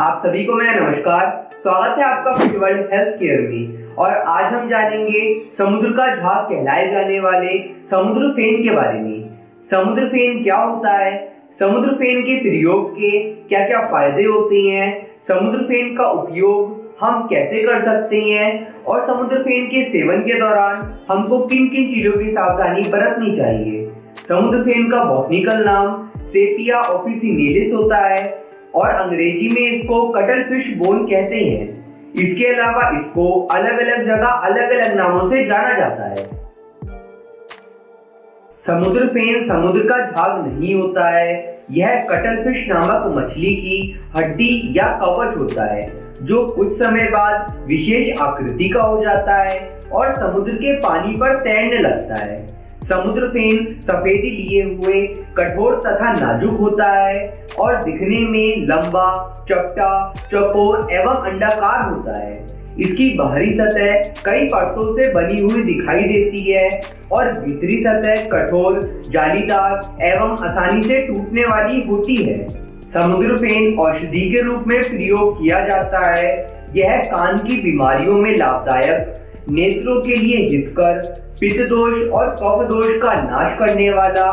आप सभी को मैं नमस्कार। स्वागत है आपका फिट वर्ल्ड हेल्थ केयर में। और आज हम जानेंगे समुद्र का झाग कहलाए जाने वाले समुद्र फेन के बारे में। समुद्र फेन क्या होता है? समुद्र फेन के प्रयोग के क्या क्या फ़ायदे होते हैं? समुद्र फेन का उपयोग हम कैसे कर सकते हैं? और समुद्र फेन के सेवन के दौरान हमको किन किन चीज़ों की सावधानी बरतनी चाहिए? समुद्र फेन का बॉटनिकल नाम सेपिया ऑफिसिनेलिस होता है। और अंग्रेज़ी में इसको कटल फ़िश बोन कहते हैं। इसके अलावा इसको अलग अलग जगह अलग अलग नामों से जाना जाता है। समुद्र फेन समुद्र का झाग नहीं होता है। यह कटल फ़िश नामक मछली की हड्डी या कवच होता है, जो कुछ समय बाद विशेष आकृति का हो जाता है और समुद्र के पानी पर तैरने लगता है। समुद्र फेन सफेदी लिए हुए कठोर तथा नाजुक होता है और दिखने में लंबा, चपटा, चकोर एवं अंडाकार होता है। इसकी बाहरी सतह कई परतों से बनी हुई दिखाई देती है और भीतरी सतह कठोर, जालीदार एवं आसानी से टूटने वाली होती है। समुद्र फेन औषधि के रूप में प्रयोग किया जाता है। यह कान की बीमारियों में लाभदायक नेत्रों के लिए हितकर पित्त दोष और कफ दोष का नाश करने वाला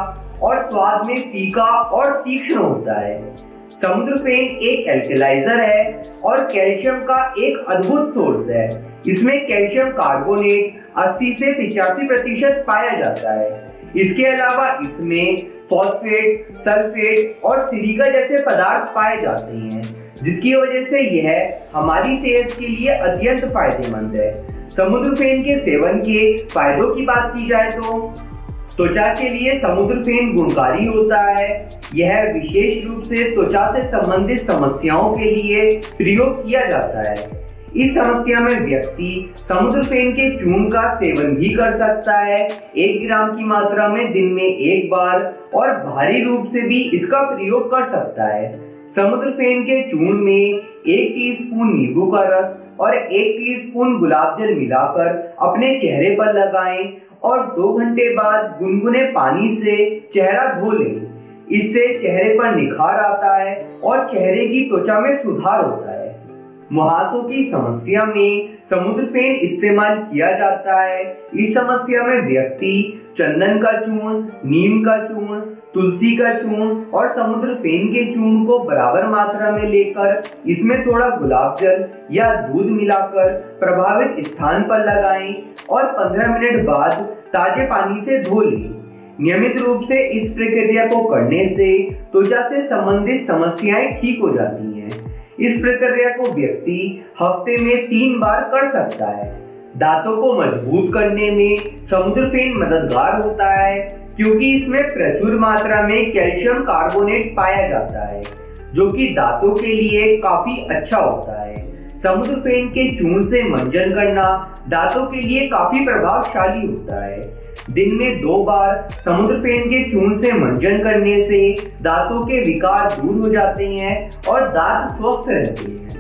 और स्वाद में फीका और तीक्ष्ण होता है। समुद्र फेन एक एल्कलाइजर है और कैल्शियम का एक अद्भुत सोर्स है। इसमें कैल्शियम कार्बोनेट 80 से पिचासी प्रतिशत पाया जाता है। इसके अलावा इसमें फॉस्फेट सल्फेट और सिलिका जैसे पदार्थ पाए जाते हैं, जिसकी वजह से यह हमारी सेहत के लिए अत्यंत फ़ायदेमंद है। समुद्र फेन के सेवन के फायदों की बात की जाए तो त्वचा के लिए समुद्र फेन गुणकारी होता है। यह विशेष रूप से त्वचा से संबंधित समस्याओं के लिए प्रयोग किया जाता है। इस समस्या में व्यक्ति समुद्र फेन के चून का सेवन भी कर सकता है। एक ग्राम की मात्रा में दिन में एक बार और भारी रूप से भी इसका प्रयोग कर सकता है। समुद्र फेन के चूर्ण में एक टीस्पून नींबू का रस और एक टीस्पून गुलाब जल मिलाकर अपने चेहरे पर लगाएँ और दो घंटे बाद गुनगुने पानी से चेहरा धो लें। इससे चेहरे पर निखार आता है और चेहरे की त्वचा में सुधार होता है। मुहासों की समस्या में समुद्र फेन इस्तेमाल किया जाता है। इस समस्या में व्यक्ति चंदन का चूर्ण, नीम का चूर्ण तुलसी का चूर्ण और समुद्र फेन के चूर्ण को बराबर मात्रा में लेकर इसमें थोड़ा गुलाब जल या दूध मिलाकर प्रभावित स्थान पर लगाएँ और 15 मिनट बाद ताजे पानी से धो लें। नियमित रूप से इस प्रक्रिया को करने से त्वचा से संबंधित समस्याएँ ठीक हो जाती हैं। इस प्रक्रिया को व्यक्ति हफ़्ते में तीन बार कर सकता है। दांतों को मज़बूत करने में समुद्र फेन मददगार होता है, क्योंकि इसमें प्रचुर मात्रा में कैल्शियम कार्बोनेट पाया जाता है, जो कि दांतों के लिए काफ़ी अच्छा होता है। समुद्र फेन के चूर्ण से मंजन करना दांतों के लिए काफ़ी प्रभावशाली होता है। दिन में दो बार समुद्र फेन के चूर्ण से मंजन करने से दांतों के विकार दूर हो जाते हैं और दांत स्वस्थ रहते हैं।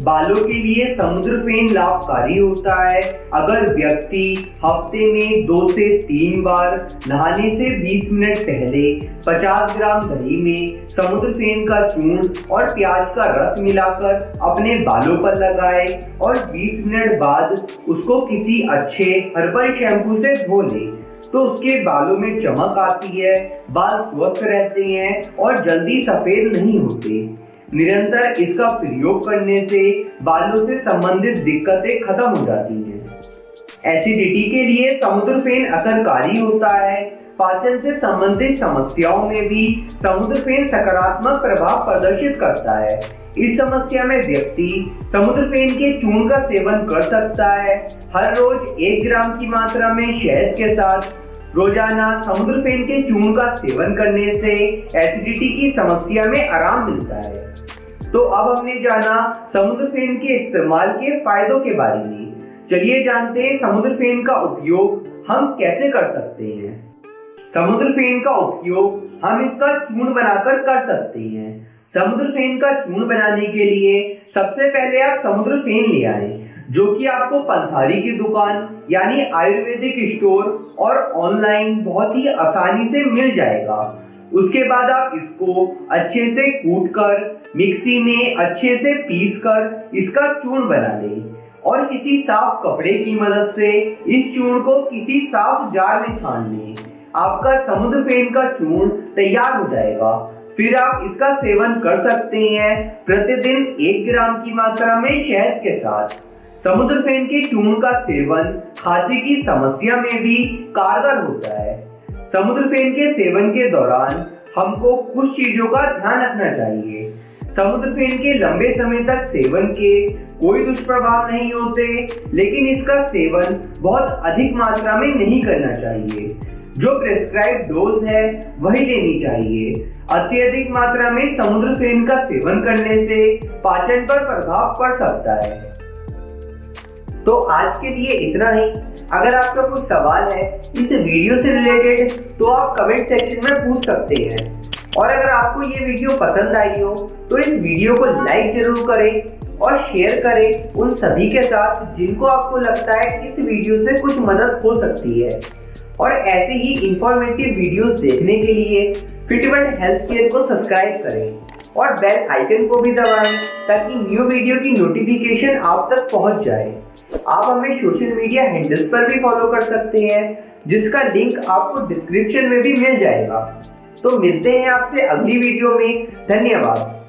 बालों के लिए समुद्र फेन लाभकारी होता है। अगर व्यक्ति हफ़्ते में दो से तीन बार नहाने से 20 मिनट पहले 50 ग्राम दही में समुद्र फेन का चूर्ण और प्याज का रस मिलाकर अपने बालों पर लगाए और 20 मिनट बाद उसको किसी अच्छे हर्बल शैम्पू से धो ले तो उसके बालों में चमक आती है, बाल स्वस्थ रहते हैं और जल्दी सफ़ेद नहीं होते। निरंतर इसका प्रयोग करने से बालों से संबंधित दिक्कतें खत्म हो जाती हैं। एसिडिटी के लिए समुद्र फेन असरकारी होता है। पाचन से संबंधित समस्याओं में भी समुद्र फेन सकारात्मक प्रभाव प्रदर्शित करता है। इस समस्या में व्यक्ति समुद्र फेन के चूर्ण का सेवन कर सकता है। हर रोज एक ग्राम की मात्रा में शहद के साथ रोज़ाना समुद्र फेन के चूर्ण का सेवन करने से एसिडिटी की समस्या में आराम मिलता है। तो अब हमने जाना समुद्र फेन के इस्तेमाल के फायदों के बारे में। चलिए जानते हैं समुद्र फेन का उपयोग हम कैसे कर सकते हैं। समुद्र फेन का उपयोग हम इसका चूर्ण बनाकर कर सकते हैं। समुद्र फेन का चूर्ण बनाने के लिए सबसे पहले आप समुद्र फेन ले आए, जो कि आपको पंसारी की दुकान यानी आयुर्वेदिक स्टोर और ऑनलाइन बहुत ही आसानी से मिल जाएगा। उसके बाद आप इसको अच्छे से कूट कर, मिक्सी में अच्छे से पीस कर इसका चूर्ण बना लें। और किसी साफ़ कपड़े की मदद से इस चूर्ण को किसी साफ़ जार में छान लें। आपका समुद्र फेन का चूर्ण तैयार हो जाएगा। फिर आप इसका सेवन कर सकते हैं। प्रतिदिन एक ग्राम की मात्रा में शहद के साथ। समुद्र फेन के चूर्ण का सेवन खांसी की समस्या में भी कारगर होता है। समुद्र फेन के सेवन के दौरान हमको कुछ चीज़ों का ध्यान रखना चाहिए। समुद्र फेन के लंबे समय तक सेवन के कोई दुष्प्रभाव नहीं होते, लेकिन इसका सेवन बहुत अधिक मात्रा में नहीं करना चाहिए। जो प्रेस्क्राइब डोज है, वही लेनी चाहिए। अत्यधिक मात्रा में समुद्र फेन का सेवन करने से पाचन पर प्रभाव पड़ सकता है। तो आज के लिए इतना ही। अगर आपका कुछ सवाल है इस वीडियो से रिलेटेड तो आप कमेंट सेक्शन में पूछ सकते हैं। और अगर आपको ये वीडियो पसंद आई हो तो इस वीडियो को लाइक ज़रूर करें और शेयर करें उन सभी के साथ जिनको आपको लगता है इस वीडियो से कुछ मदद हो सकती है। और ऐसे ही इंफॉर्मेटिव वीडियोस देखने के लिए फिटवर्ल्ड हेल्थ केयर को सब्सक्राइब करें और बेल आइकन को भी दबाएँ ताकि न्यू वीडियो की नोटिफिकेशन आप तक पहुँच जाए। आप हमें सोशल मीडिया हैंडल्स पर भी फॉलो कर सकते हैं, जिसका लिंक आपको डिस्क्रिप्शन में भी मिल जाएगा। तो मिलते हैं आपसे अगली वीडियो में। धन्यवाद।